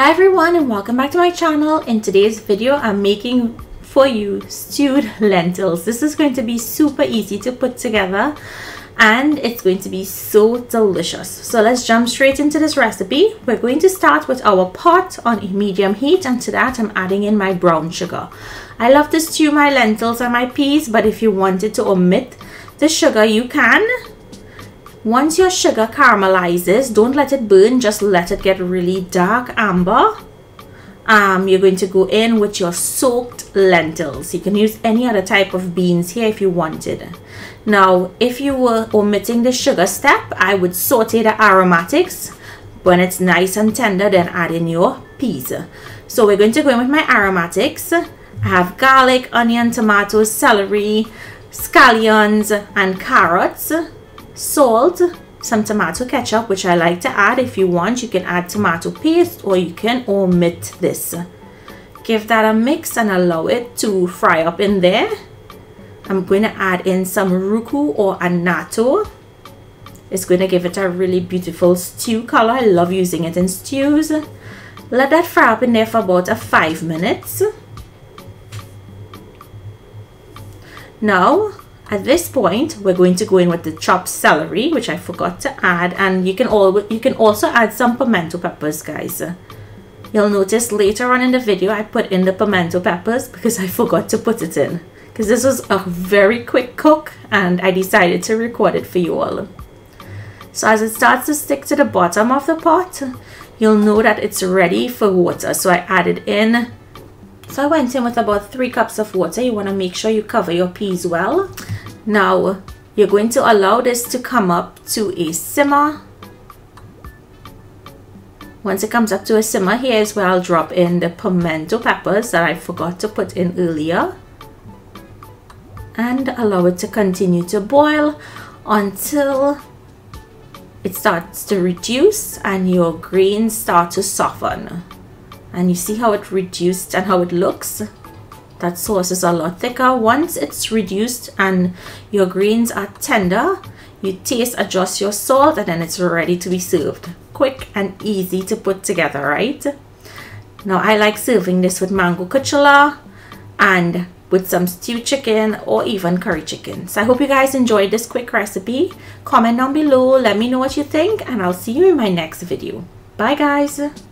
Hi everyone and welcome back to my channel. In today's video I'm making for you stewed lentils. This is going to be super easy to put together and it's going to be so delicious. So let's jump straight into this recipe. We're going to start with our pot on a medium heat and to that I'm adding in my brown sugar. I love to stew my lentils and my peas but if you wanted to omit the sugar you can once your sugar caramelizes, don't let it burn, just let it get really dark amber. Um, you're going to go in with your soaked lentils. You can use any other type of beans here if you wanted. Now, if you were omitting the sugar step, I would saute the aromatics. When it's nice and tender, then add in your peas. So we're going to go in with my aromatics. I have garlic, onion, tomatoes, celery, scallions, and carrots salt, some tomato ketchup, which I like to add. If you want, you can add tomato paste or you can omit this. Give that a mix and allow it to fry up in there. I'm going to add in some rouccou or annatto. It's going to give it a really beautiful stew color. I love using it in stews. Let that fry up in there for about a five minutes. Now, at this point, we're going to go in with the chopped celery, which I forgot to add, and you can all you can also add some pimento peppers, guys. You'll notice later on in the video I put in the pimento peppers because I forgot to put it in. Because this was a very quick cook and I decided to record it for you all. So as it starts to stick to the bottom of the pot, you'll know that it's ready for water. So I added in, so I went in with about three cups of water. You want to make sure you cover your peas well. Now you're going to allow this to come up to a simmer. Once it comes up to a simmer, here is where I'll drop in the pimento peppers that I forgot to put in earlier. And allow it to continue to boil until it starts to reduce and your grains start to soften. And you see how it reduced and how it looks? That sauce is a lot thicker once it's reduced and your greens are tender you taste adjust your salt and then it's ready to be served quick and easy to put together right now I like serving this with mango kuchela and with some stewed chicken or even curry chicken. So I hope you guys enjoyed this quick recipe. Comment down below, let me know what you think and I'll see you in my next video. Bye guys!